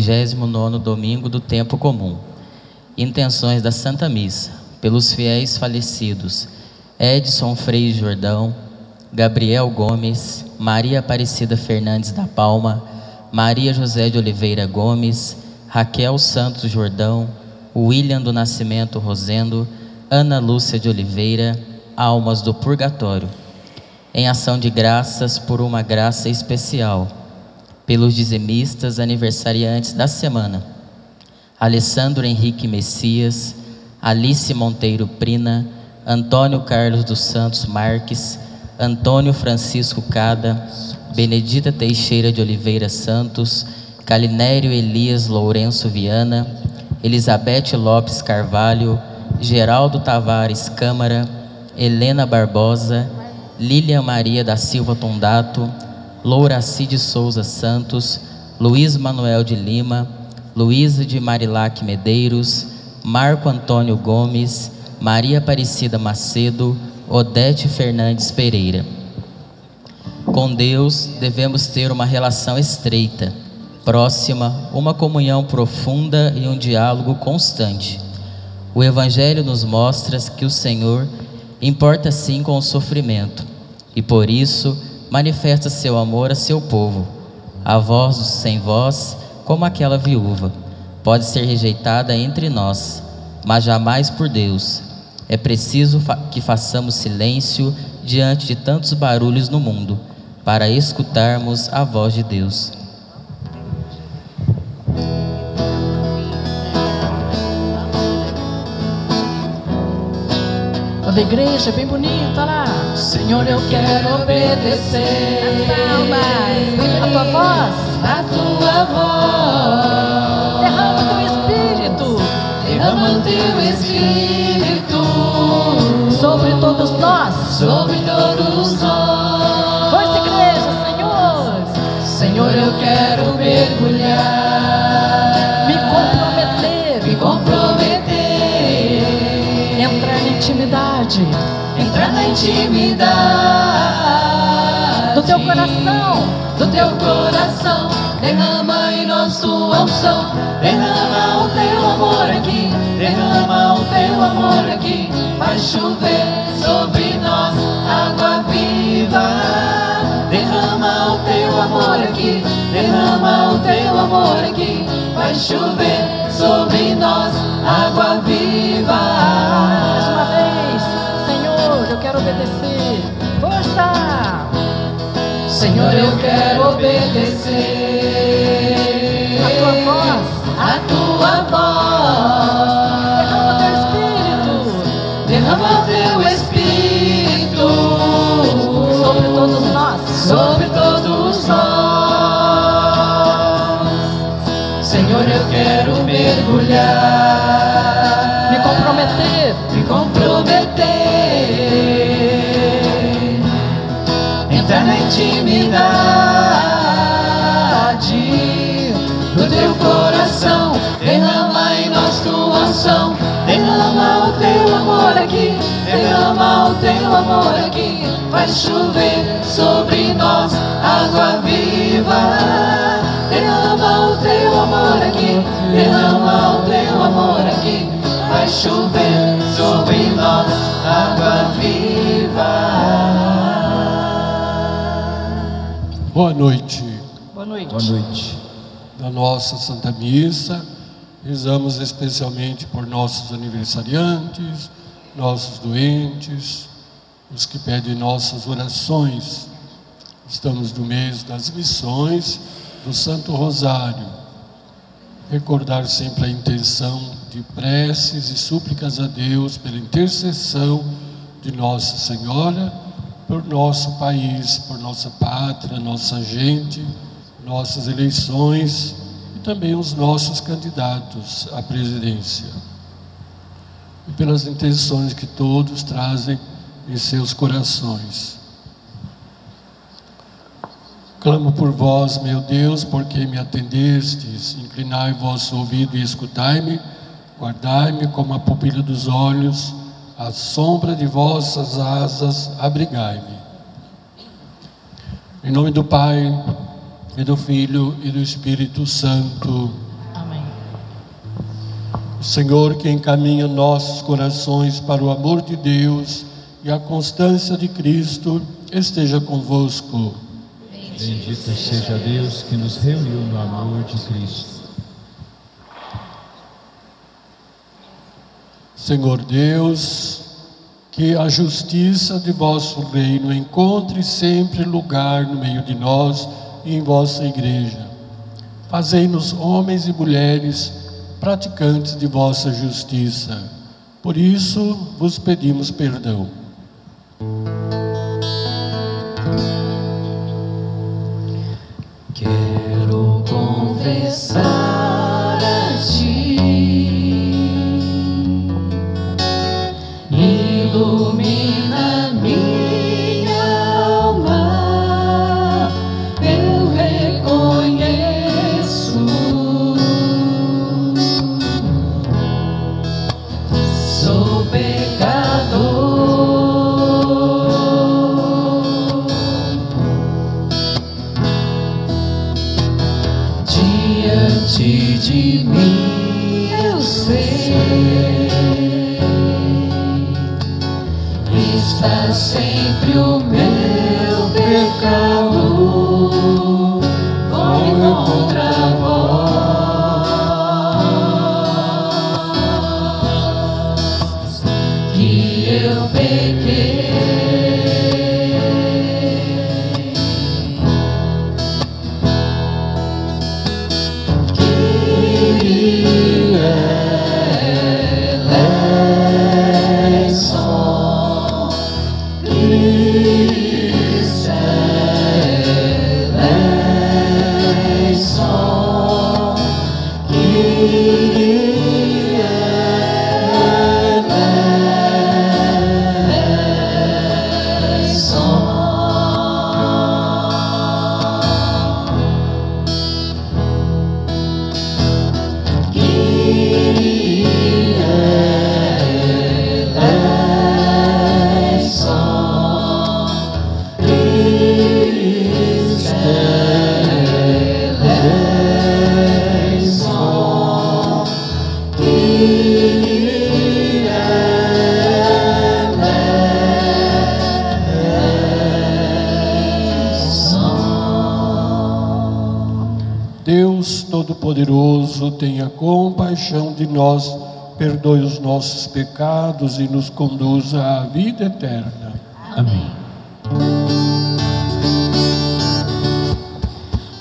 29 domingo do tempo comum. Intenções da Santa Missa pelos fiéis falecidos: Edson Frei Jordão, Gabriel Gomes, Maria Aparecida Fernandes da Palma, Maria José de Oliveira Gomes, Raquel Santos Jordão, William do Nascimento Rosendo, Ana Lúcia de Oliveira, almas do purgatório. Em ação de graças por uma graça especial pelos dizimistas aniversariantes da semana: Alessandro Henrique Messias, Alice Monteiro Prina, Antônio Carlos dos Santos Marques, Antônio Francisco Cada, Benedita Teixeira de Oliveira Santos, Calinério Elias Lourenço Viana, Elizabeth Lopes Carvalho, Geraldo Tavares Câmara, Helena Barbosa, Lília Maria da Silva Tondato, Louraci de Souza Santos, Luiz Manuel de Lima, Luísa de Marilac Medeiros, Marco Antônio Gomes, Maria Aparecida Macedo, Odete Fernandes Pereira. Com Deus devemos ter uma relação estreita, próxima, uma comunhão profunda e um diálogo constante. O Evangelho nos mostra que o Senhor importa sim com o sofrimento e por isso manifesta seu amor a seu povo. A voz sem voz, como aquela viúva, pode ser rejeitada entre nós, mas jamais por Deus. É preciso que façamos silêncio diante de tantos barulhos no mundo, para escutarmos a voz de Deus. Toda a igreja bem bonita lá. Senhor, eu quero obedecer. As palmas. A tua voz. A tua voz. Derrama o teu espírito. Derrama o teu espírito. Sobre todos nós. Sobre todos nós. Força, igreja, Senhor. Senhor, eu quero mergulhar. Intimidade. Entrar na intimidade. Do teu coração. Do teu coração. Derrama em tua unção. Derrama o teu amor aqui. Derrama o teu amor aqui. Vai chover sobre nós água viva. Derrama o teu amor aqui. Derrama o teu amor aqui. Vai chover sobre nós água viva. Força. Senhor, eu quero obedecer. A tua voz. A tua voz. Derrama teu espírito. Derrama teu espírito. Sobre todos nós. Sobre todos nós. Senhor, eu quero mergulhar. Intimidade do teu coração. Derrama em nós tua ação. Derrama o teu amor aqui. Derrama o teu amor aqui. Vai chover sobre nós água viva. Derrama o teu amor aqui. Derrama o teu Boa noite. Boa noite. Boa noite. Na nossa Santa Missa, rezamos especialmente por nossos aniversariantes, nossos doentes, os que pedem nossas orações. Estamos no mês das missões do Santo Rosário. Recordar sempre a intenção de preces e súplicas a Deus pela intercessão de Nossa Senhora por nosso país, por nossa pátria, nossa gente, nossas eleições e também os nossos candidatos à presidência. E pelas intenções que todos trazem em seus corações. Clamo por vós, meu Deus, porque me atendestes, inclinai vosso ouvido e escutai-me, guardai-me como a pupila dos olhos, à sombra de vossas asas, abrigai-me. Em nome do Pai, e do Filho e do Espírito Santo. O Senhor que encaminha nossos corações para o amor de Deus e a constância de Cristo esteja convosco. Bendito seja Deus que nos reuniu no amor de Cristo. Senhor Deus, que a justiça de vosso reino encontre sempre lugar no meio de nós e em vossa igreja. Fazei-nos homens e mulheres praticantes de vossa justiça. Por isso vos pedimos perdão. Todo-Poderoso, tenha compaixão de nós, perdoe os nossos pecados e nos conduza à vida eterna. Amém.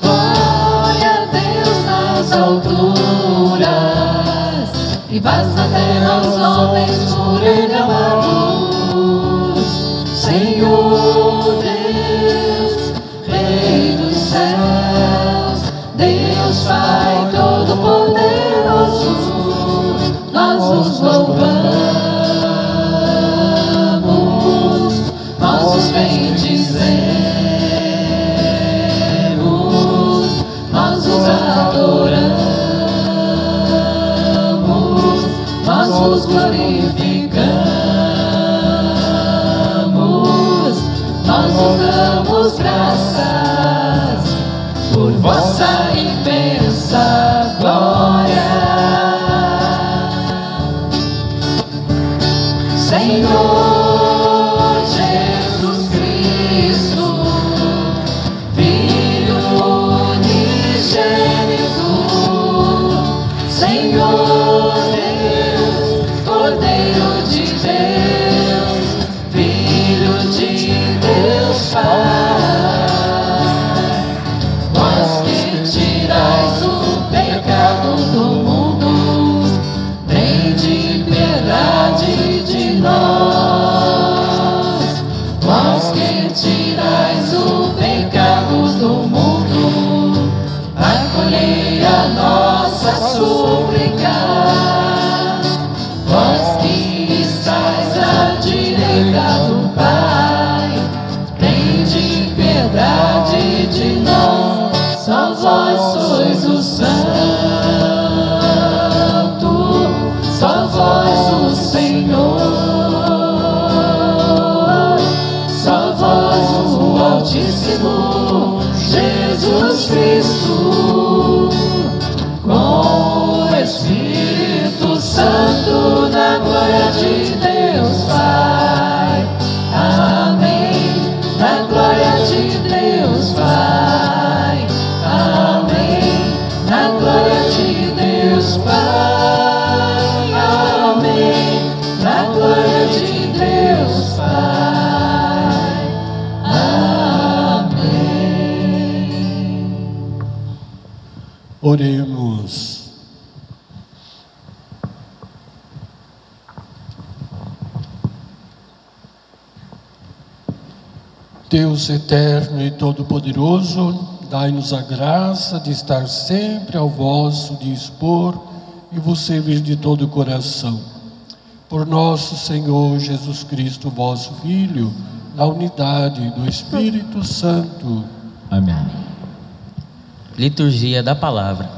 Glória a Deus nas alturas e paz na terra aos homens por ele amados. Senhor Deus, nós os louvamos, nós os bendizemos, nós os adoramos, nós os glorificamos, nós os damos graças Eterno e todo-poderoso, dai-nos a graça de estar sempre ao vosso dispor e vos servir de todo o coração. Por nosso Senhor Jesus Cristo, vosso Filho, na unidade do Espírito Santo. Amém. Liturgia da Palavra.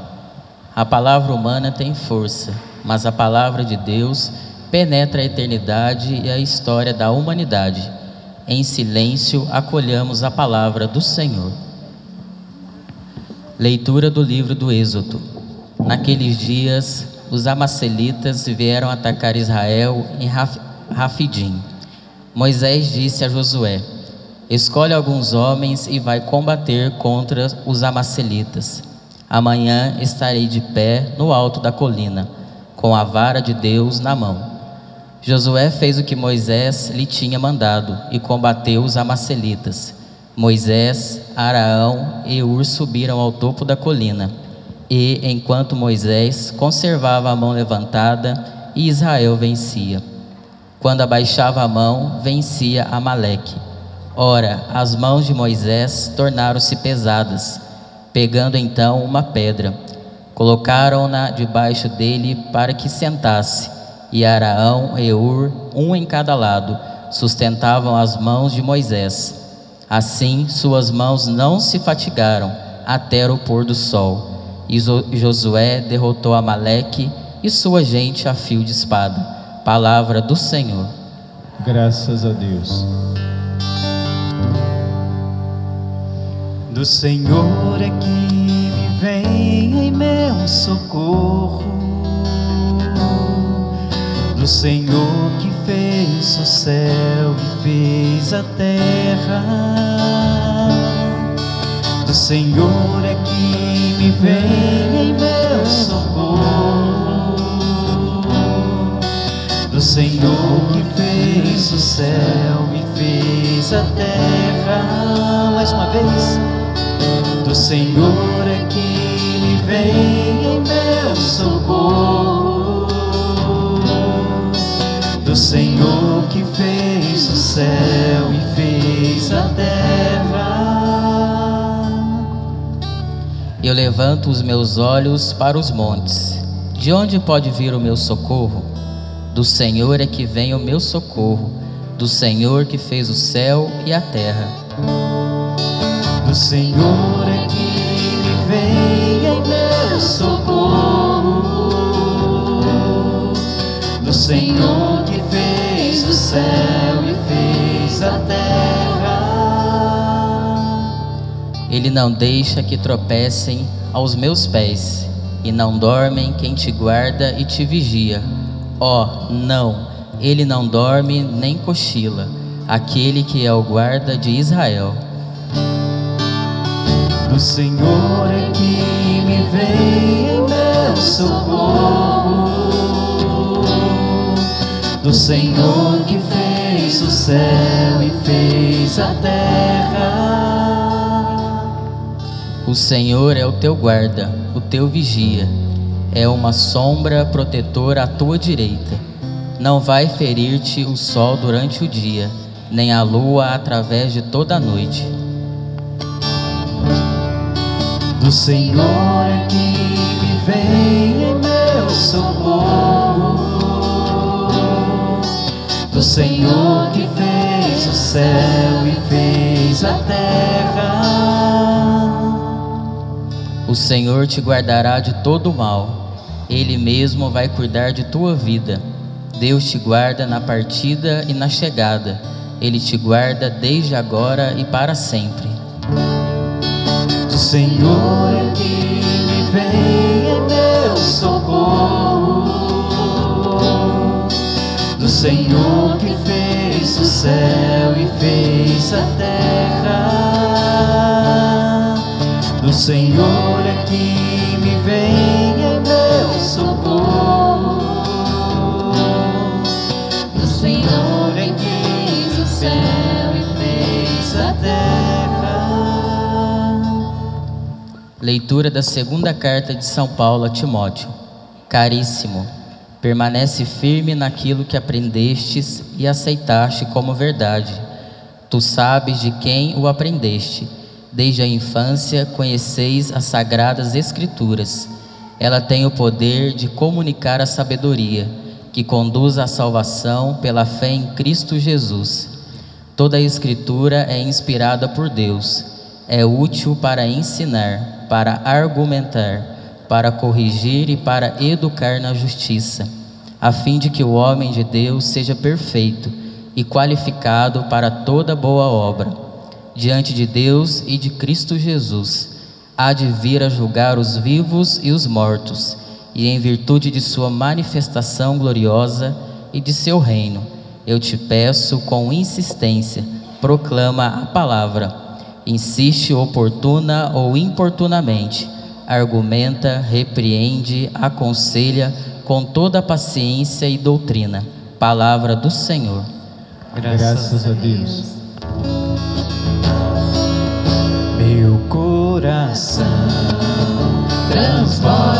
A palavra humana tem força, mas a palavra de Deus penetra a eternidade e a história da humanidade. Em silêncio acolhamos a palavra do Senhor. Leitura do livro do Êxodo. Naqueles dias, os amacelitas vieram atacar Israel em Rafidim. Moisés disse a Josué: Escolhe alguns homens e vai combater contra os amacelitas. Amanhã estarei de pé no alto da colina, com a vara de Deus na mão. Josué fez o que Moisés lhe tinha mandado e combateu os amacelitas. Moisés, Araão e Ur subiram ao topo da colina. E, enquanto Moisés conservava a mão levantada, Israel vencia. Quando abaixava a mão, vencia Amaleque. Ora, as mãos de Moisés tornaram-se pesadas. Pegando então uma pedra, colocaram-na debaixo dele para que sentasse e Araão e Ur, um em cada lado, sustentavam as mãos de Moisés. Assim, suas mãos não se fatigaram até o pôr do sol. E Josué derrotou Amaleque e sua gente a fio de espada. Palavra do Senhor. Graças a Deus. Do Senhor é que me vem em meu socorro do Senhor que fez o céu e fez a terra. Do Senhor é que me vem em meu socorro. Do Senhor que fez o céu e fez a terra. Mais uma vez. Do Senhor é que me vem em meu socorro do Senhor que fez o céu e fez a terra. Eu levanto os meus olhos para os montes. De onde pode vir o meu socorro? Do Senhor é que vem o meu socorro, do Senhor que fez o céu e a terra. Do Senhor é que vem o meu socorro, do Senhor céu e fez a terra. Ele não deixa que tropecem aos meus pés, e não dormem quem te guarda e te vigia. Ó, oh, não, ele não dorme nem cochila, aquele que é o guarda de Israel. Do Senhor é que me vem meu socorro do Senhor que fez o céu e fez a terra. O Senhor é o teu guarda, o teu vigia, é uma sombra protetora à tua direita. Não vai ferir-te o sol durante o dia, nem a lua através de toda a noite. Do Senhor é que me vem em meu socorro do Senhor que fez o céu e fez a terra. O Senhor te guardará de todo mal, Ele mesmo vai cuidar de tua vida. Deus te guarda na partida e na chegada, Ele te guarda desde agora e para sempre. Do Senhor é que me vem meu socorro Senhor que fez o céu e fez a terra. Do Senhor é que me vem em meu socorro. Do Senhor é que fez o céu e fez a terra. Leitura da segunda carta de São Paulo a Timóteo. Caríssimo, permanece firme naquilo que aprendestes e aceitaste como verdade. Tu sabes de quem o aprendeste. Desde a infância conheceis as sagradas Escrituras. Ela tem o poder de comunicar a sabedoria, que conduz à salvação pela fé em Cristo Jesus. Toda a Escritura é inspirada por Deus, é útil para ensinar, para argumentar, para corrigir e para educar na justiça, a fim de que o homem de Deus seja perfeito e qualificado para toda boa obra. Diante de Deus e de Cristo Jesus, há de vir a julgar os vivos e os mortos, e em virtude de sua manifestação gloriosa e de seu reino, eu te peço com insistência, proclama a palavra. Insiste oportuna ou importunamente, argumenta, repreende, aconselha com toda paciência e doutrina. Palavra do Senhor. Graças a Deus. Meu coração transborda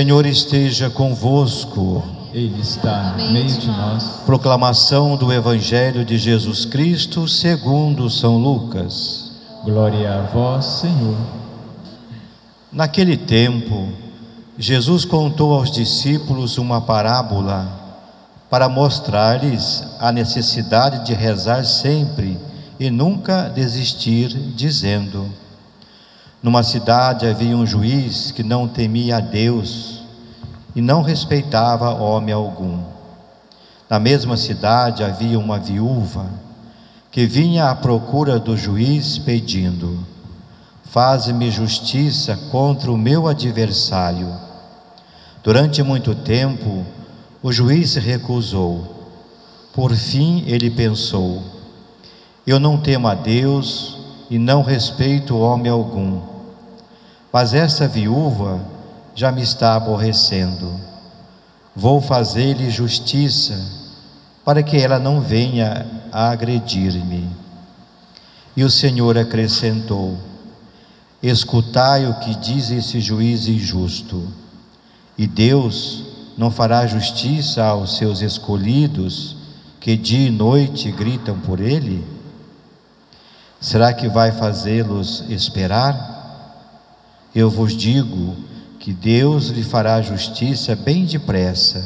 Senhor esteja convosco. Ele está no meio de nós. Proclamação do Evangelho de Jesus Cristo segundo São Lucas. Glória a vós, Senhor. Naquele tempo, Jesus contou aos discípulos uma parábola para mostrar-lhes a necessidade de rezar sempre e nunca desistir, dizendo: Numa cidade havia um juiz que não temia a Deus e não respeitava homem algum. Na mesma cidade havia uma viúva que vinha à procura do juiz pedindo: Faze-me justiça contra o meu adversário. Durante muito tempo, o juiz recusou. Por fim, ele pensou: Eu não temo a Deus e não respeito homem algum. Mas essa viúva já me está aborrecendo. Vou fazer-lhe justiça, para que ela não venha a agredir-me. E o Senhor acrescentou: Escutai o que diz esse juiz injusto. E Deus não fará justiça aos seus escolhidos, que dia e noite gritam por ele? Será que vai fazê-los esperar? Eu vos digo que Deus lhe fará justiça bem depressa.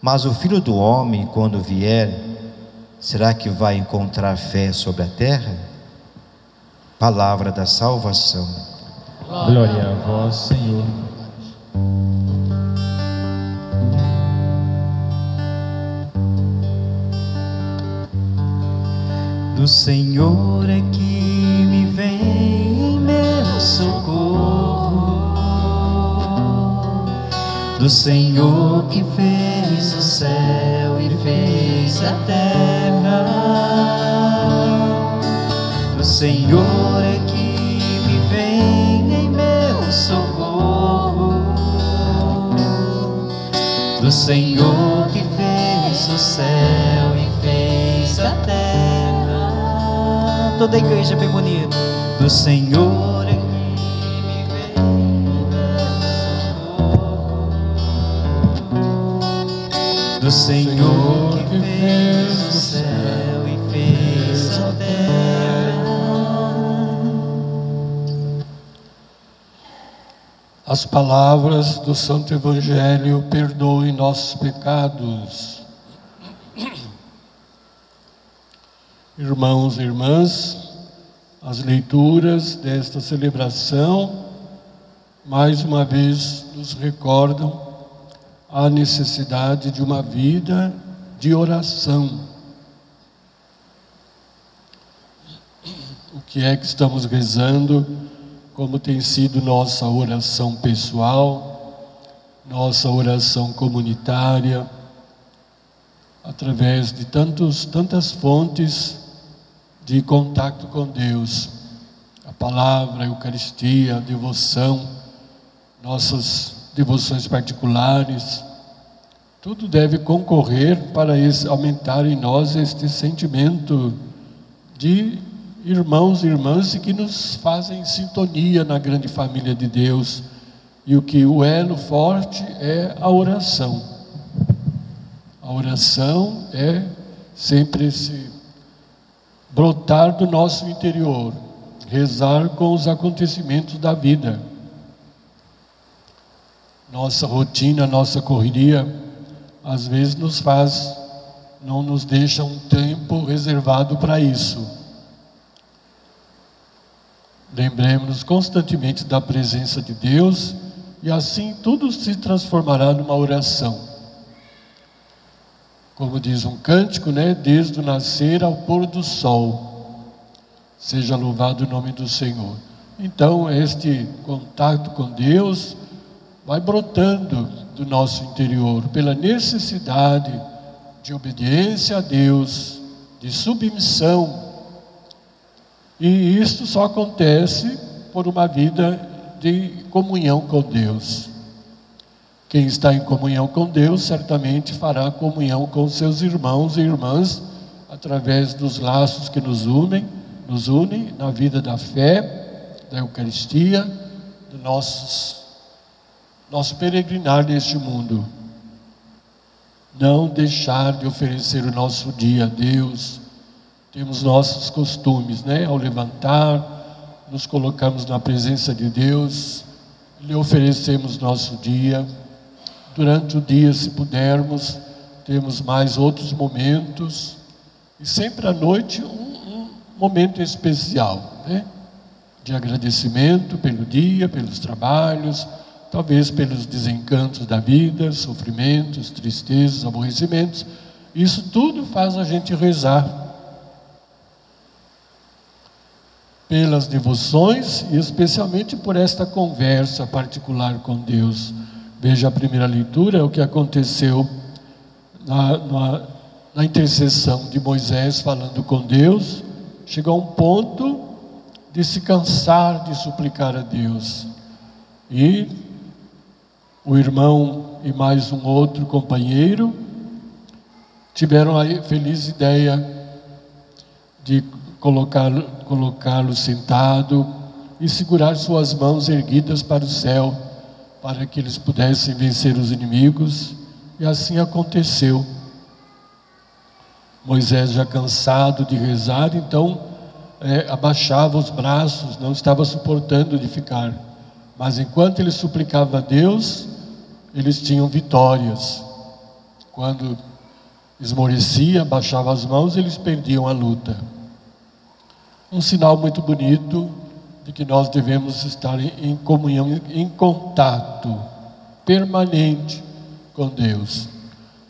Mas o filho do homem, quando vier, será que vai encontrar fé sobre a terra? Palavra da salvação. Glória a vós, Senhor. Do Senhor é que me vem meu socorro. Do Senhor que fez o céu e fez a terra. Do Senhor é que me vem em meu socorro. Do Senhor que fez o céu e fez a terra. Toda a igreja bem bonita. Do Senhor Do Senhor que fez o céu e fez a terra. As palavras do Santo Evangelho perdoem nossos pecados. Irmãos e irmãs, as leituras desta celebração mais uma vez nos recordam a necessidade de uma vida de oração. O que é que estamos rezando? Como tem sido nossa oração pessoal, nossa oração comunitária, através de tantos, tantas fontes de contato com Deus. A palavra, a Eucaristia, a devoção, nossas devoções particulares, tudo deve concorrer para esse, aumentar em nós este sentimento de irmãos e irmãs que nos fazem sintonia na grande família de Deus. E o que o elo forte é a oração. A oração é sempre esse brotar do nosso interior, rezar com os acontecimentos da vida. Nossa rotina, nossa correria, às vezes nos faz, não nos deixa um tempo reservado para isso. Lembremos-nos constantemente da presença de Deus e assim tudo se transformará numa oração como diz um cântico, né? Desde o nascer ao pôr do sol. Seja louvado o nome do Senhor. Então, este contato com Deus vai brotando do nosso interior pela necessidade de obediência a Deus, de submissão. E isto só acontece por uma vida de comunhão com Deus. Quem está em comunhão com Deus certamente fará comunhão com seus irmãos e irmãs através dos laços que nos unem, nos unem na vida da fé, da Eucaristia, do nossos, nosso peregrinar neste mundo. Não deixar de oferecer o nosso dia a Deus. Temos nossos costumes, né? Ao levantar, nos colocamos na presença de Deus, lhe oferecemos nosso dia durante o dia, se pudermos, temos mais outros momentos. E sempre à noite, um, um momento especial, né? De agradecimento pelo dia, pelos trabalhos, talvez pelos desencantos da vida, sofrimentos, tristezas, aborrecimentos. Isso tudo faz a gente rezar. Pelas devoções e especialmente por esta conversa particular com Deus. Veja a primeira leitura, o que aconteceu na, na, na intercessão de Moisés falando com Deus. Chegou a um ponto de se cansar de suplicar a Deus. E o irmão e mais um outro companheiro tiveram a feliz ideia de colocá-lo colocá sentado e segurar suas mãos erguidas para o céu para que eles pudessem vencer os inimigos, e assim aconteceu. Moisés, já cansado de rezar, então é, abaixava os braços, não estava suportando de ficar. Mas enquanto ele suplicava a Deus, eles tinham vitórias. Quando esmorecia, baixava as mãos, eles perdiam a luta. Um sinal muito bonito de que nós devemos estar em comunhão, em contato permanente com Deus.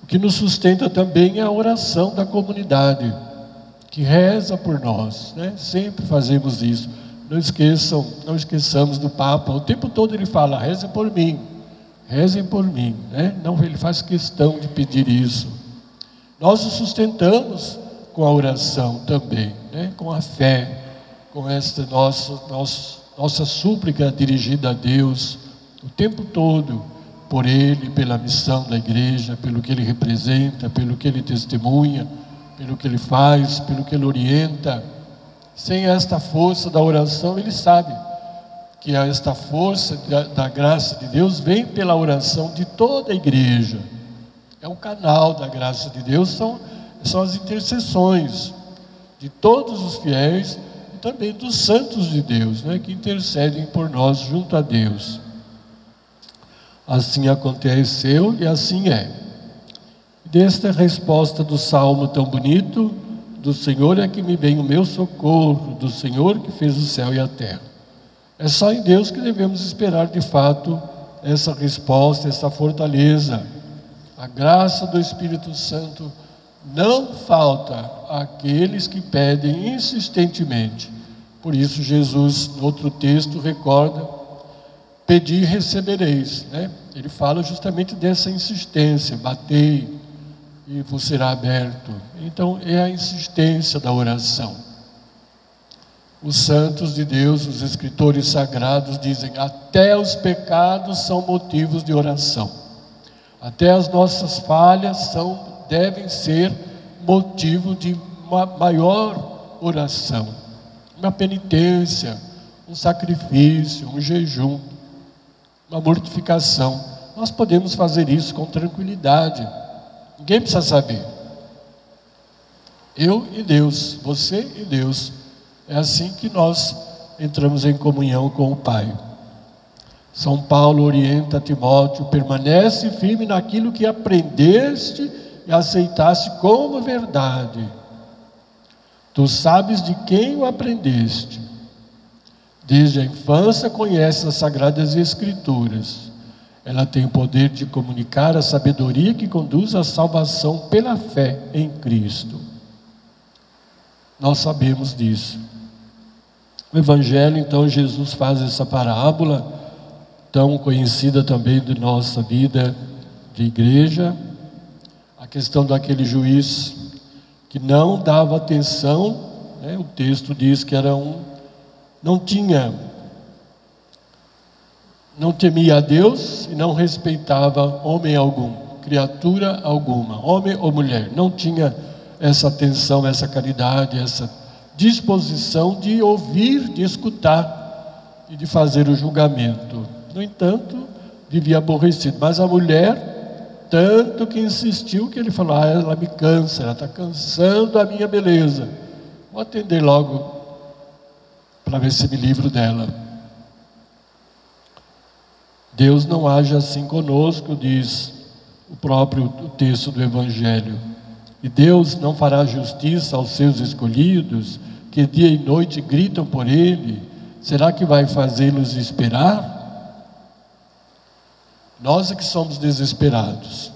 O que nos sustenta também é a oração da comunidade, que reza por nós, né? Sempre fazemos isso. Não esqueçam, não esqueçamos do Papa. O tempo todo ele fala: rezem por mim, rezem por mim, né? Não, ele faz questão de pedir isso. Nós o sustentamos com a oração também, né? Com a fé com esta nossa, nossa, nossa súplica dirigida a Deus o tempo todo, por Ele, pela missão da igreja, pelo que Ele representa, pelo que Ele testemunha, pelo que Ele faz, pelo que Ele orienta. Sem esta força da oração, Ele sabe que esta força da, graça de Deus vem pela oração de toda a igreja. É um canal da graça de Deus, são, são as intercessões de todos os fiéis também dos santos de Deus, né, que intercedem por nós junto a Deus. Assim aconteceu e assim é. Desta resposta do salmo tão bonito, do Senhor é que me vem o meu socorro, do Senhor que fez o céu e a terra. É só em Deus que devemos esperar de fato essa resposta, essa fortaleza. A graça do Espírito Santo não falta àqueles que pedem insistentemente. Por isso, Jesus, no outro texto, recorda: Pedi e recebereis. Né? Ele fala justamente dessa insistência: batei e vos será aberto. Então, é a insistência da oração. Os santos de Deus, os escritores sagrados dizem: até os pecados são motivos de oração. Até as nossas falhas são, devem ser motivo de uma maior oração, uma penitência, um sacrifício, um jejum, uma mortificação. Nós podemos fazer isso com tranquilidade. Ninguém precisa saber. Eu e Deus, você e Deus. É assim que nós entramos em comunhão com o Pai. São Paulo orienta Timóteo: permanece firme naquilo que aprendeste e aceitaste como verdade. Tu sabes de quem o aprendeste. Desde a infância conhece as sagradas escrituras. Ela tem o poder de comunicar a sabedoria que conduz à salvação pela fé em Cristo. Nós sabemos disso. No Evangelho, então, Jesus faz essa parábola, tão conhecida também de nossa vida de igreja, a questão daquele juiz que não dava atenção, né? o texto diz que era um, não tinha, não temia a Deus e não respeitava homem algum, criatura alguma, homem ou mulher, não tinha essa atenção, essa caridade, essa disposição de ouvir, de escutar e de fazer o julgamento. No entanto, vivia aborrecido. Mas a mulher, tanto que insistiu, que ele falou: ah, ela me cansa, ela está cansando a minha beleza. Vou atender logo para ver se me livro dela. Deus não age assim conosco, diz o próprio texto do Evangelho. E Deus não fará justiça aos seus escolhidos, que dia e noite gritam por Ele. Será que vai fazê-los esperar? Nós é que somos desesperados.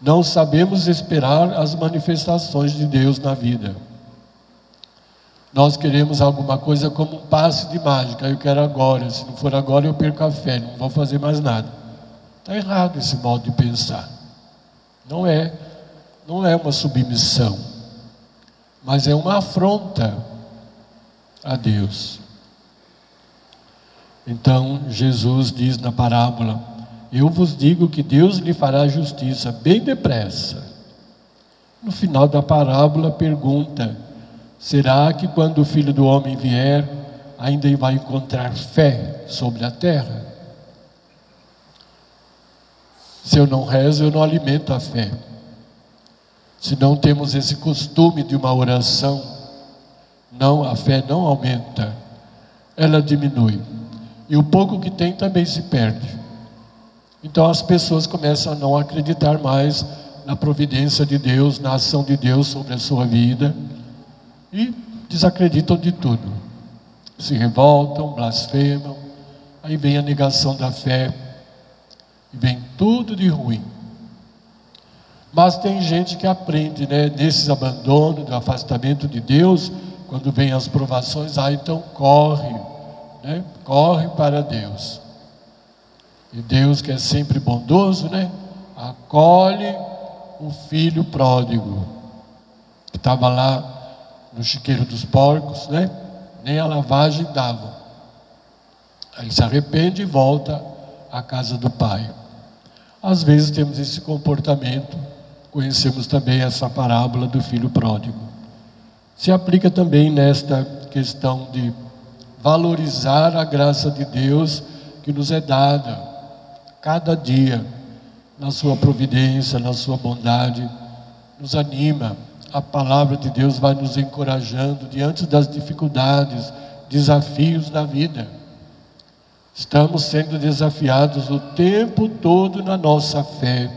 Não sabemos esperar as manifestações de Deus na vida. Nós queremos alguma coisa como um passe de mágica. Eu quero agora. Se não for agora, eu perco a fé. Não vou fazer mais nada. Está errado esse modo de pensar. Não é não é uma submissão, mas é uma afronta a Deus. Então Jesus diz na parábola: Eu vos digo que Deus lhe fará justiça bem depressa. No final da parábola pergunta: Será que quando o filho do homem vier, ainda vai encontrar fé sobre a terra? Se eu não rezo, eu não alimento a fé. Se não temos esse costume de uma oração, não a fé não aumenta, ela diminui. E o pouco que tem também se perde. Então as pessoas começam a não acreditar mais na providência de Deus, na ação de Deus sobre a sua vida e desacreditam de tudo. Se revoltam, blasfemam, aí vem a negação da fé e vem tudo de ruim. Mas tem gente que aprende, né, nesses abandonos, do afastamento de Deus, quando vem as provações, ah, então corre, né, corre para Deus. E Deus, que é sempre bondoso, né, acolhe o filho pródigo, que estava lá no chiqueiro dos porcos, né, nem a lavagem dava. Aí se arrepende e volta à casa do pai. Às vezes temos esse comportamento conhecemos também essa parábola do filho pródigo. Se aplica também nesta questão de valorizar a graça de Deus que nos é dada cada dia, na sua providência, na sua bondade, nos anima. A palavra de Deus vai nos encorajando diante das dificuldades, desafios da vida. Estamos sendo desafiados o tempo todo na nossa fé,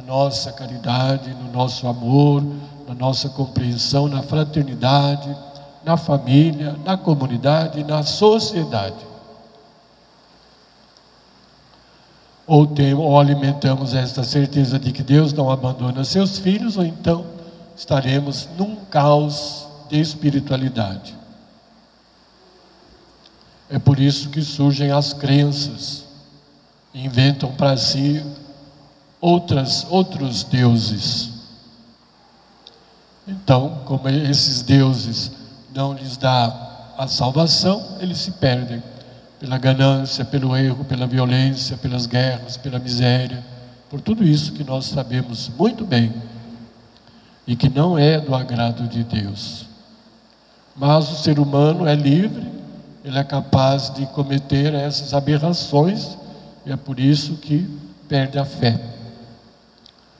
na nossa caridade, no nosso amor, na nossa compreensão, na fraternidade, na família, na comunidade, na sociedade. Ou, tem, ou alimentamos esta certeza de que Deus não abandona seus filhos, ou então estaremos num caos de espiritualidade. É por isso que surgem as crenças, inventam para si outras, outros deuses. Então, como esses deuses não lhes dá a salvação, eles se perdem pela ganância, pelo erro, pela violência, pelas guerras, pela miséria, por tudo isso que nós sabemos muito bem e que não é do agrado de Deus. Mas o ser humano é livre, ele é capaz de cometer essas aberrações e é por isso que perde a fé.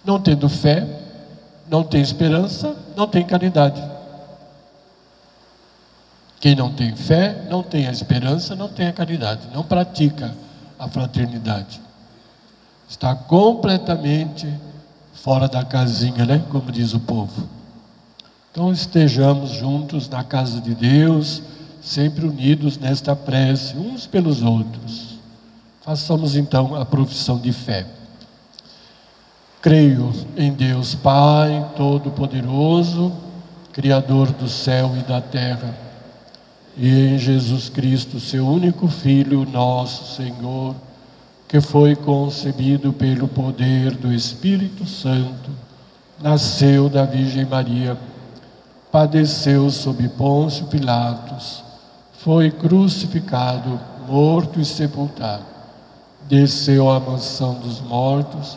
Não tendo fé, não tem esperança, não tem caridade. Quem não tem fé, não tem a esperança, não tem a caridade, não pratica a fraternidade. Está completamente fora da casinha, né? Como diz o povo. Então estejamos juntos na casa de Deus, sempre unidos nesta prece, uns pelos outros. Façamos então a profissão de fé. Creio em Deus Pai Todo-Poderoso, Criador do céu e da terra e em Jesus Cristo, seu único Filho, nosso Senhor, que foi concebido pelo poder do Espírito Santo, nasceu da Virgem Maria, padeceu sob Pôncio Pilatos, foi crucificado, morto e sepultado, desceu à mansão dos mortos,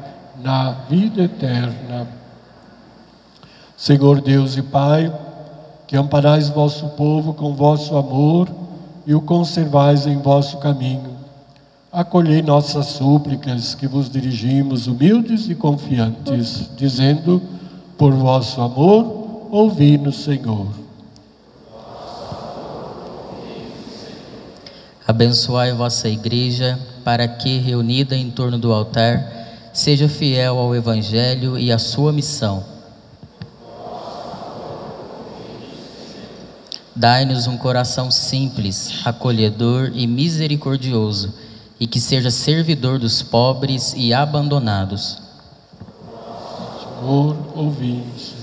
na vida eterna. Senhor Deus e Pai, que amparais vosso povo com vosso amor e o conservais em vosso caminho. Acolhei nossas súplicas que vos dirigimos humildes e confiantes, dizendo: Por vosso amor, ouvi-nos, Senhor. Abençoai vossa igreja, para que, reunida em torno do altar, seja fiel ao Evangelho e à sua missão Dai-nos um coração simples, acolhedor e misericordioso, e que seja servidor dos pobres e abandonados. Senhor, ouvimos.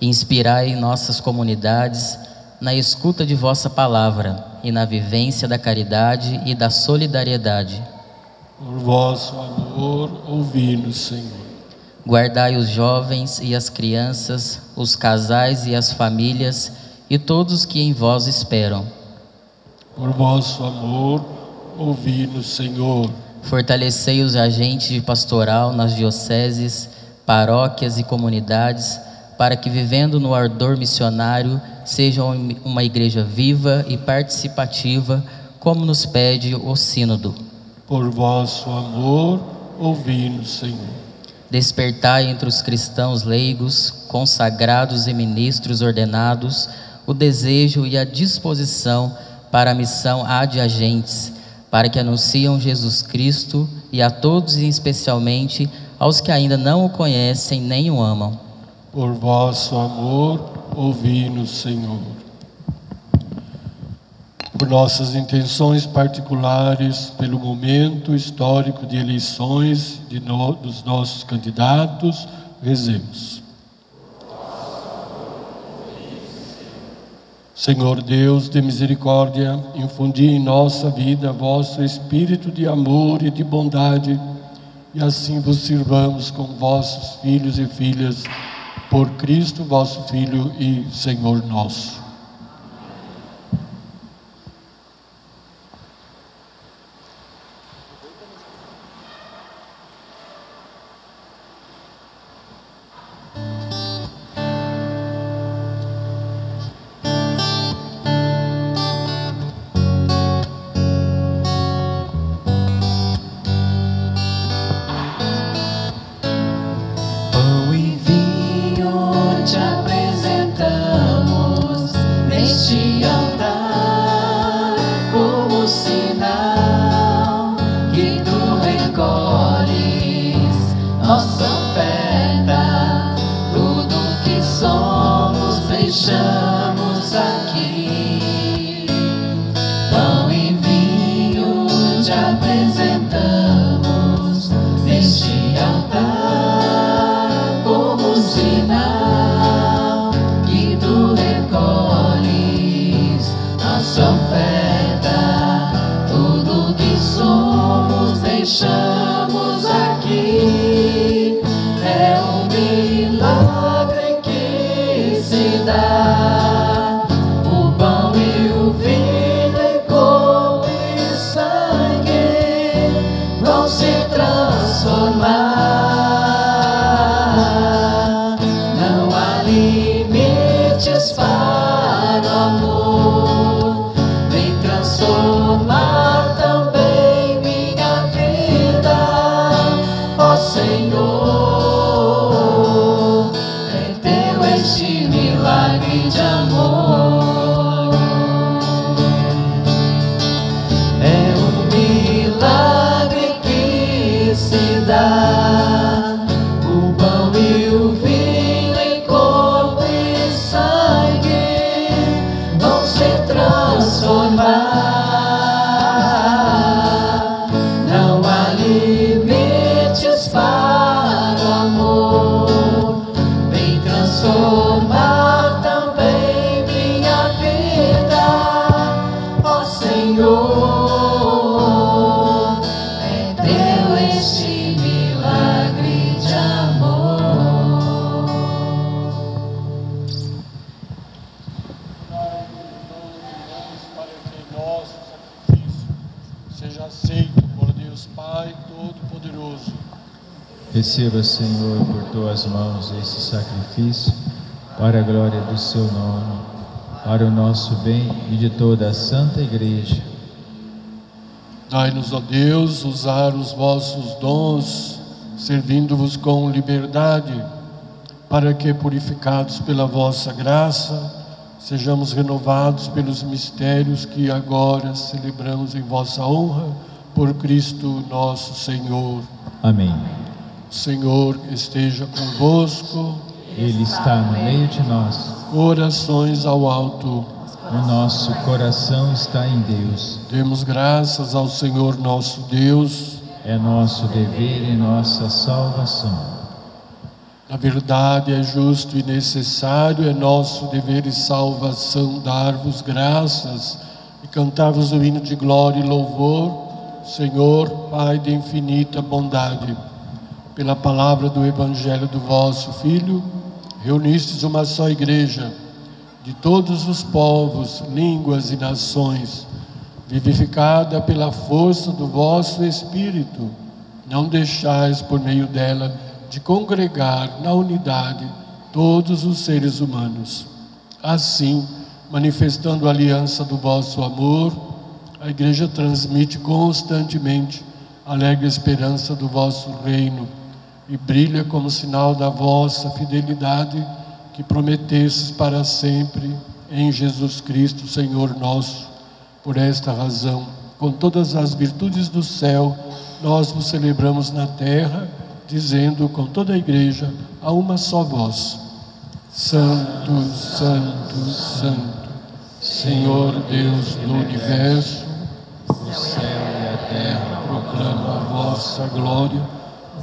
Inspirai nossas comunidades na escuta de vossa palavra e na vivência da caridade e da solidariedade. Por vosso amor, ouvi-nos, Senhor. Guardai os jovens e as crianças, os casais e as famílias e todos que em vós esperam. Por vosso amor, ouvi-nos, Senhor. Fortalecei os agentes de pastoral nas dioceses, paróquias e comunidades, para que, vivendo no ardor missionário, sejam uma igreja viva e participativa, como nos pede o Sínodo. Por vosso amor, ouvi-nos, Senhor. Despertai entre os cristãos leigos, consagrados e ministros ordenados, o desejo e a disposição para a missão adiagentes, para que anunciam Jesus Cristo e a todos, e especialmente aos que ainda não o conhecem nem o amam. Por vosso amor, ouvi-nos, Senhor. Por nossas intenções particulares, pelo momento histórico de eleições de no, dos nossos candidatos, rezemos. Senhor Deus de misericórdia, infundi em nossa vida vosso espírito de amor e de bondade, e assim vos sirvamos com vossos filhos e filhas, por Cristo vosso Filho e Senhor nosso. Receba, Senhor, por tuas mãos esse sacrifício, para a glória do seu nome, para o nosso bem e de toda a Santa Igreja. Dai-nos, ó Deus, usar os vossos dons, servindo-vos com liberdade, para que, purificados pela vossa graça, sejamos renovados pelos mistérios que agora celebramos em vossa honra, por Cristo nosso Senhor. Amém. Senhor esteja convosco, Ele está no meio de nós. corações ao alto. O nosso coração está em Deus. Demos graças ao Senhor nosso Deus. É nosso dever e nossa salvação. Na verdade, é justo e necessário, é nosso dever e salvação dar-vos graças e cantar-vos o hino de glória e louvor, Senhor, Pai de infinita bondade. Pela palavra do Evangelho do vosso Filho, reunistes uma só igreja, de todos os povos, línguas e nações, vivificada pela força do vosso Espírito. Não deixais por meio dela de congregar na unidade todos os seres humanos. Assim, manifestando a aliança do vosso amor, a igreja transmite constantemente a alegre esperança do vosso reino e brilha como sinal da vossa fidelidade que prometestes para sempre em Jesus Cristo, Senhor nosso. Por esta razão, com todas as virtudes do céu, nós vos celebramos na terra, dizendo com toda a igreja a uma só voz: Santo, Santo, Santo, Senhor Deus do universo, o céu e a terra proclamam a vossa glória.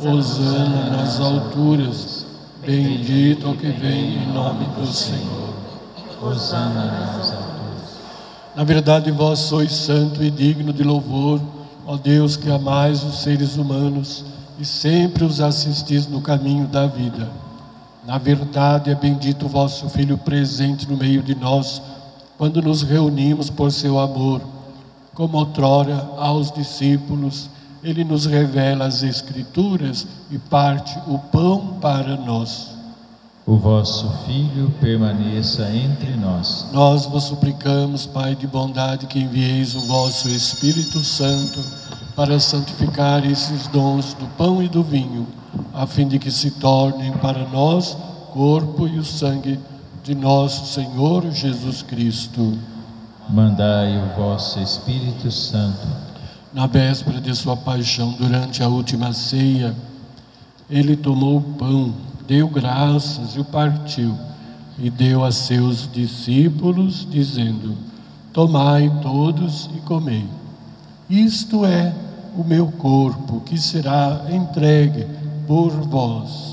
Hosana nas alturas, bendito o que vem em nome do Senhor. Hosana nas alturas. Na verdade, vós sois santo e digno de louvor, ó Deus que amais os seres humanos e sempre os assistis no caminho da vida. Na verdade, é bendito o vosso Filho presente no meio de nós, quando nos reunimos por seu amor. Como outrora aos discípulos, ele nos revela as Escrituras e parte o pão para nós. O vosso Filho permaneça entre nós. Nós vos suplicamos, Pai de bondade, que envieis o vosso Espírito Santo para santificar esses dons do pão e do vinho, a fim de que se tornem para nós corpo e o sangue de nosso Senhor Jesus Cristo. Mandai o vosso Espírito Santo. Na véspera de sua paixão, durante a última ceia, ele tomou o pão, deu graças e o partiu, e deu a seus discípulos, dizendo: Tomai todos e comei. Isto é o meu corpo, que será entregue por vós.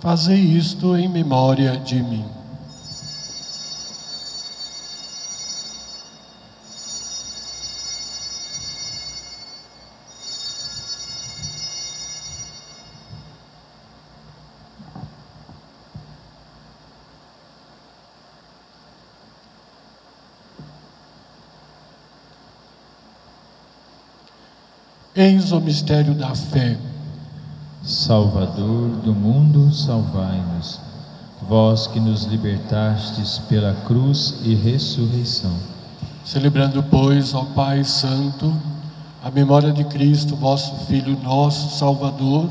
Fazei isto em memória de mim. Eis o mistério da fé. Salvador do mundo, salvai-nos. Vós que nos libertastes pela cruz e ressurreição. Celebrando, pois, ó Pai Santo, a memória de Cristo, vosso Filho, nosso Salvador,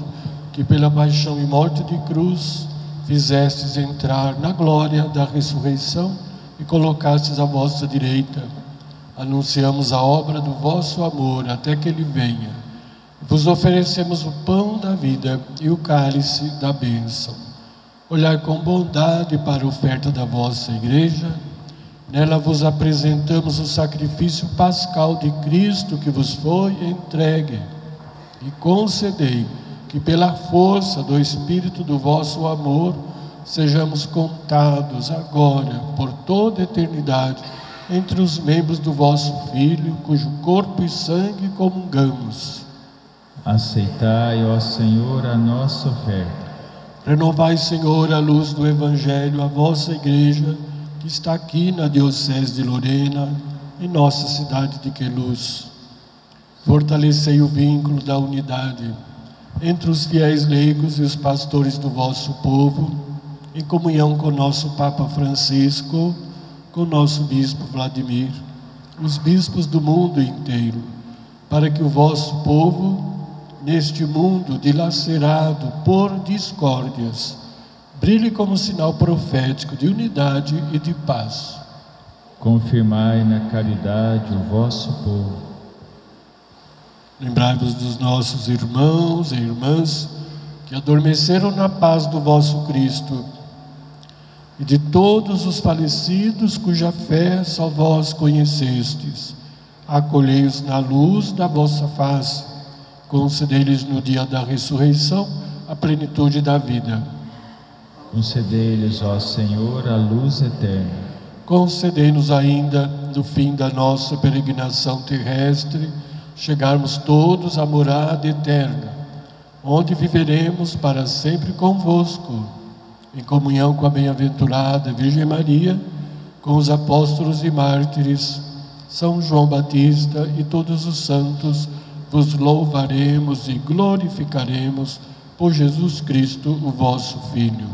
que pela paixão e morte de cruz fizestes entrar na glória da ressurreição e colocastes à vossa direita. Anunciamos a obra do vosso amor até que ele venha vos oferecemos o pão da vida e o cálice da bênção. Olhai com bondade para a oferta da vossa igreja. Nela vos apresentamos o sacrifício pascal de Cristo que vos foi entregue. E concedei que, pela força do Espírito do vosso amor, sejamos contados agora, por toda eternidade, entre os membros do vosso Filho, cujo corpo e sangue comungamos Aceitai, ó Senhor, a nossa oferta. Renovai, Senhor, a luz do Evangelho, a vossa igreja, que está aqui na Diocese de Lorena, em nossa cidade de Queluz. Fortalecei o vínculo da unidade entre os fiéis leigos e os pastores do vosso povo, em comunhão com nosso Papa Francisco, com nosso Bispo Vladimir, os bispos do mundo inteiro, para que o vosso povo neste mundo dilacerado por discórdias, brilhe como sinal profético de unidade e de paz. Confirmai na caridade o vosso povo. Lembrai-vos dos nossos irmãos e irmãs que adormeceram na paz do vosso Cristo e de todos os falecidos cuja fé só vós conhecestes. Acolhei-os na luz da vossa face concedei-lhes no dia da ressurreição a plenitude da vida. Concedei-lhes, ó Senhor, a luz eterna. Concedei-nos ainda, no fim da nossa peregrinação terrestre, chegarmos todos à morada eterna, onde viveremos para sempre convosco, em comunhão com a bem-aventurada Virgem Maria, com os apóstolos e mártires, São João Batista e todos os santos vos louvaremos e glorificaremos por Jesus Cristo, o vosso Filho.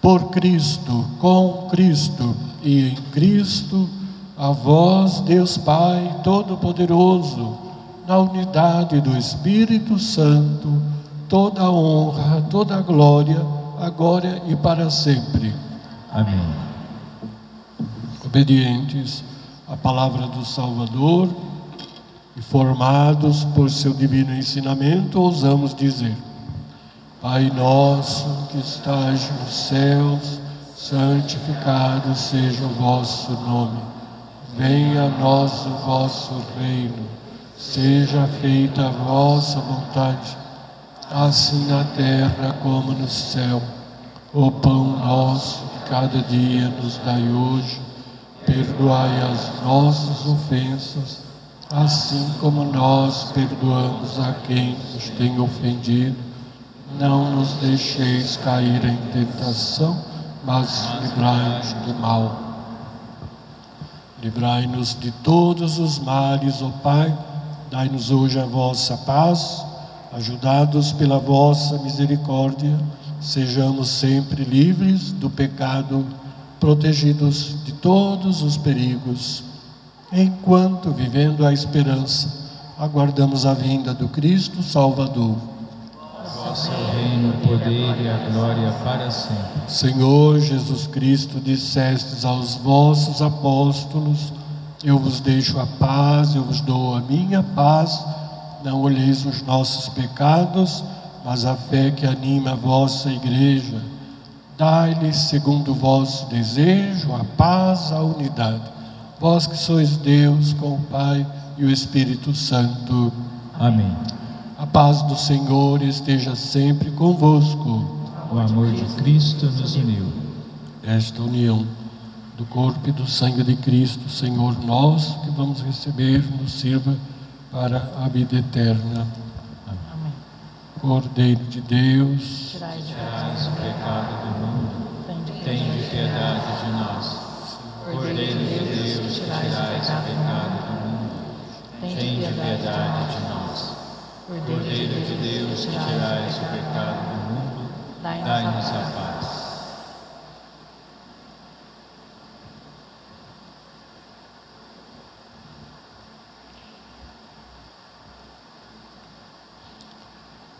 Por Cristo, com Cristo e em Cristo, a vós, Deus Pai Todo-Poderoso, na unidade do Espírito Santo, toda a honra, toda a glória, agora e para sempre. Amém. Obedientes a palavra do Salvador e formados por seu divino ensinamento, ousamos dizer: Pai nosso que estás nos céus, santificado seja o vosso nome. Venha a nós o vosso reino. Seja feita a vossa vontade, assim na terra como no céu. O pão nosso cada dia nos dai hoje. Perdoai as nossas ofensas, assim como nós perdoamos a quem nos tem ofendido. Não nos deixeis cair em tentação, mas livrai-nos do mal. Livrai-nos de todos os males, ó Pai. Dai-nos hoje a vossa paz, ajudados pela vossa misericórdia, sejamos sempre livres do pecado, protegidos todos os perigos. Enquanto, vivendo a esperança, aguardamos a vinda do Cristo Salvador. Vosso reino, o poder e a glória para sempre. Senhor Jesus Cristo, dissestes aos vossos apóstolos: Eu vos deixo a paz, eu vos dou a minha paz. Não olheis os nossos pecados, mas a fé que anima a vossa igreja. Dai-lhes, segundo o vosso desejo, a paz, a unidade. Vós que sois Deus com o Pai e o Espírito Santo. Amém. A paz do Senhor esteja sempre convosco. O amor de Cristo nos uniu. Esta união do corpo e do sangue de Cristo, Senhor nosso, que vamos receber, nos sirva para a vida eterna. Cordeiro de Deus, Tirai o pecado do mundo. Tende piedade de nós. Cordeiro de Deus, que tirais o pecado do mundo. Tende piedade de nós. Cordeiro de Deus, que tirais o pecado do mundo. Dai-nos a paz.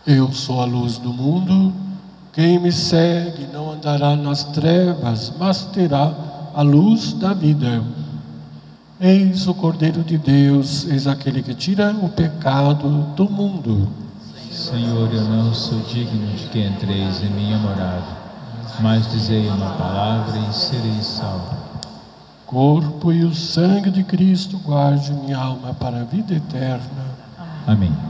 eu sou a luz do mundo. Quem me segue não andará nas trevas, mas terá a luz da vida. Eis o Cordeiro de Deus, eis aquele que tira o pecado do mundo. Senhor, eu não sou digno de que entreis em minha morada, mas dizei uma palavra e serei salvo. Corpo e o sangue de Cristo guarde minha alma para a vida eterna. Amém.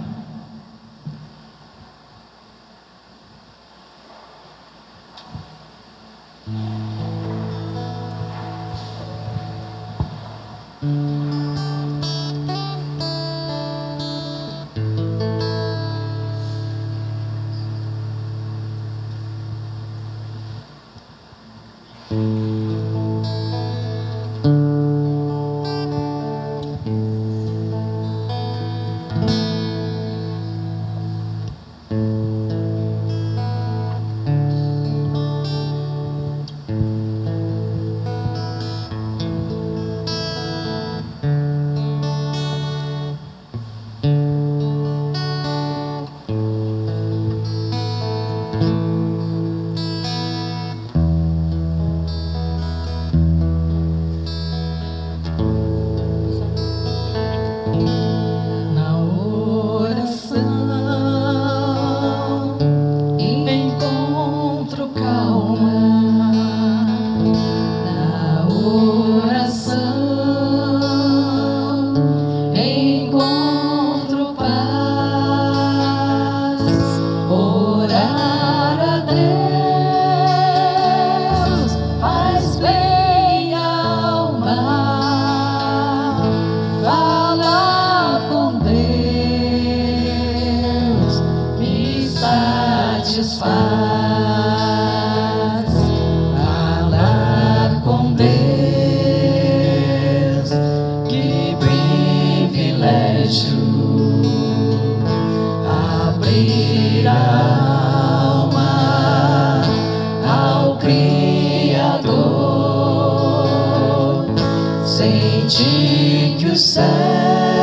Sentir que os céus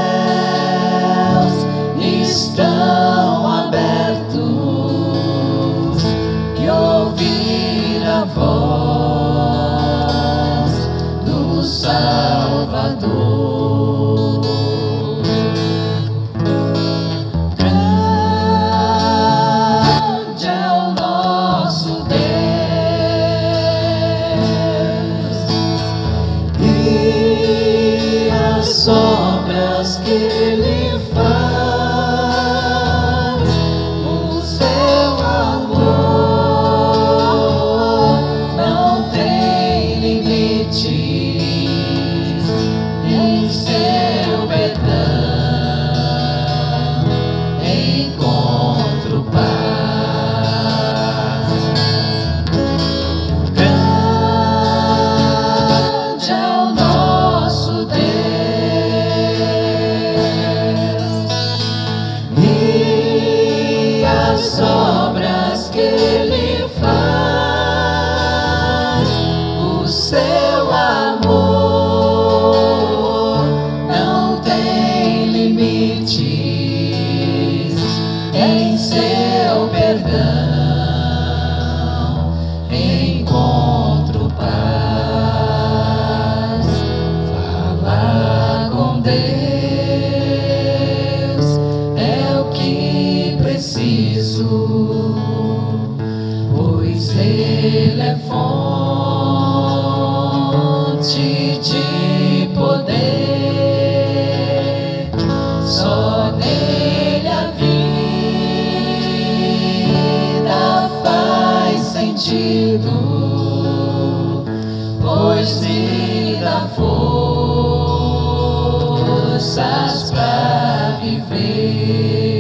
te pois me dá forças para viver.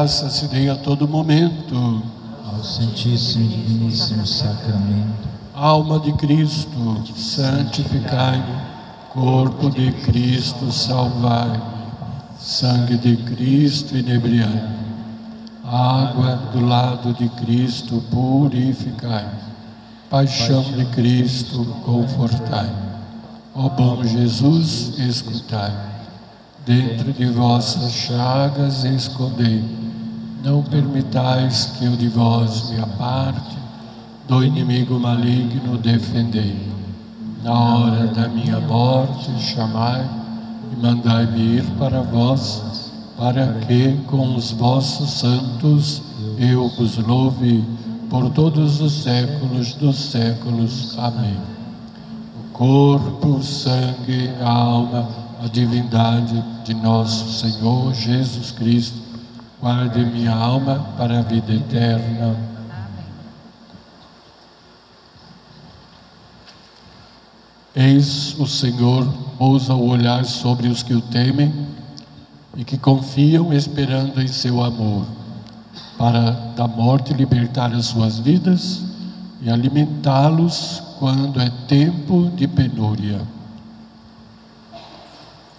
Graças se deem a todo momento. Ao Santíssimo e Diviníssimo Sacramento, Alma de Cristo, santificai-me. Corpo de Cristo, salvai-me. Sangue de Cristo, inebriai-me. Água do lado de Cristo, purificai-me. Paixão de Cristo, confortai-me. Ó bom Jesus, escutai-me. Dentro de vossas chagas escondei-me. Não permitais que eu de vós me aparte, do inimigo maligno defendei-me. Na hora da minha morte, chamai e mandai-me ir para vós, para que com os vossos santos eu vos louve por todos os séculos dos séculos. Amém. O corpo, o sangue, a alma, a divindade de nosso Senhor Jesus Cristo, guarde minha alma para a vida eterna. Eis o Senhor pousa o olhar sobre os que o temem e que confiam esperando em seu amor, para da morte libertar as suas vidas e alimentá-los quando é tempo de penúria.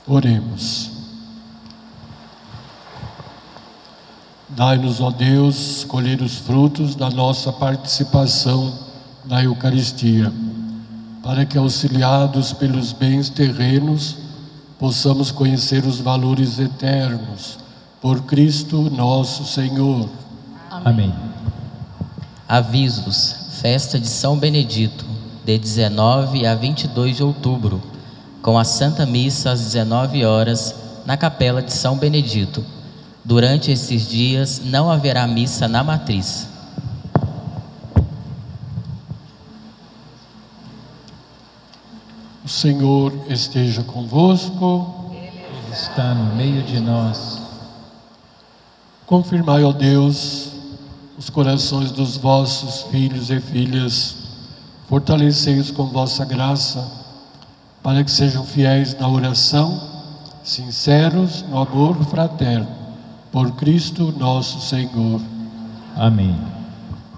Oremos. Dai-nos, ó Deus, colher os frutos da nossa participação na Eucaristia, para que, auxiliados pelos bens terrenos, possamos conhecer os valores eternos. Por Cristo nosso Senhor. Amém. Avisos: Festa de São Benedito, de 19 a 22 de outubro, com a Santa Missa às 19 horas, na Capela de São Benedito. Durante esses dias não haverá missa na matriz. O Senhor esteja convosco. Ele está no meio de nós. Confirmai, ó Deus, os corações dos vossos filhos e filhas, fortalecei-os com vossa graça, para que sejam fiéis na oração, sinceros no amor fraterno, por Cristo nosso Senhor. Amém.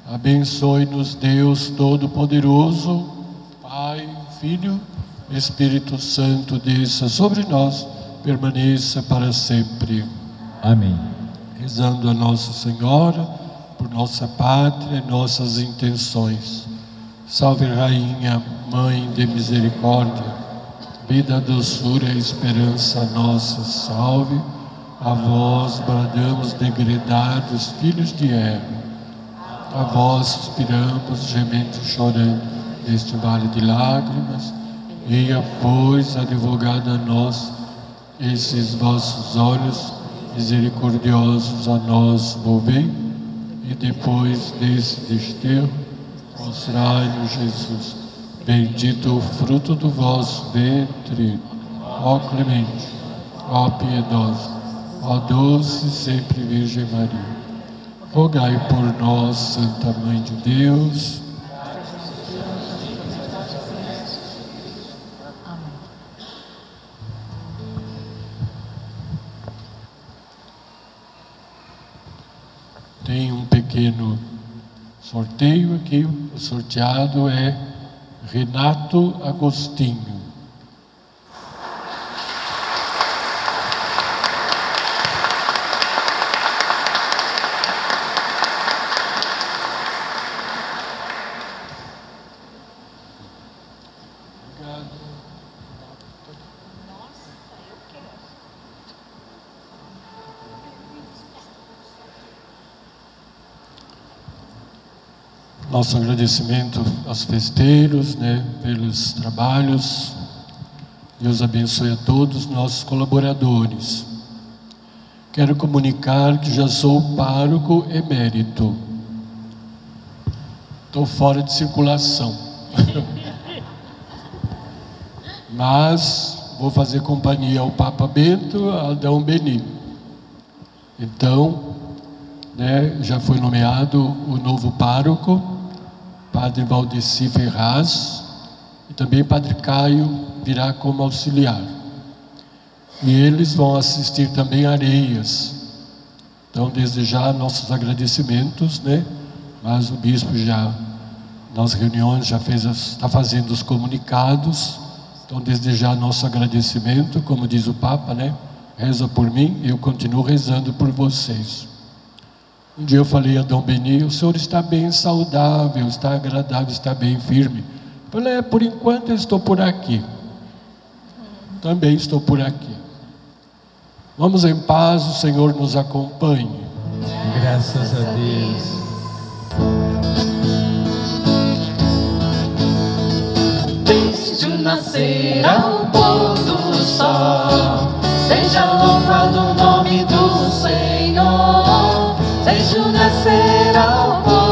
Abençoe-nos, Deus Todo-Poderoso, Pai, Filho, Espírito Santo, desça sobre nós, permaneça para sempre. Amém. rezando a Nossa Senhora, por nossa pátria e nossas intenções. Salve Rainha, Mãe de Misericórdia, vida, doçura e esperança nossa, salve. A vós bradamos degredados, filhos de Eva. A vós suspiramos, gemendo e chorando, neste vale de lágrimas. Eia, pois, advogada nossa, esses vossos olhos misericordiosos a nós volvei, e depois desse desterro, mostrai-nos Jesus, bendito o fruto do vosso ventre, ó clemente, ó piedosa, Ó doce sempre Virgem Maria, rogai por nós, Santa Mãe de Deus. Tem um pequeno sorteio aqui. O sorteado é Renato Agostinho. Nosso agradecimento aos festeiros, né, pelos trabalhos. Deus abençoe a todos nossos colaboradores. Quero comunicar que já sou pároco emérito. Estou fora de circulação. Mas vou fazer companhia ao Papa Bento, a Adão Beni. Então, né, já foi nomeado o novo pároco, Padre Valdeci Ferraz, e também Padre Caio virá como auxiliar. E eles vão assistir também Areias. Então, desde já, nossos agradecimentos, né? Mas o bispo já, nas reuniões, já fez, está fazendo os comunicados. Então, desde já, nosso agradecimento, como diz o Papa, né? Reza por mim, eu continuo rezando por vocês. Um dia eu falei a Dom Beni, o senhor está bem saudável, está agradável, está bem firme. Eu falei, é, por enquanto eu estou por aqui. Também estou por aqui. Vamos em paz, o Senhor nos acompanhe. Graças a Deus. Desde o nascer ao pôr do sol, seja louvado o nome do Senhor deixo nascer ao povo.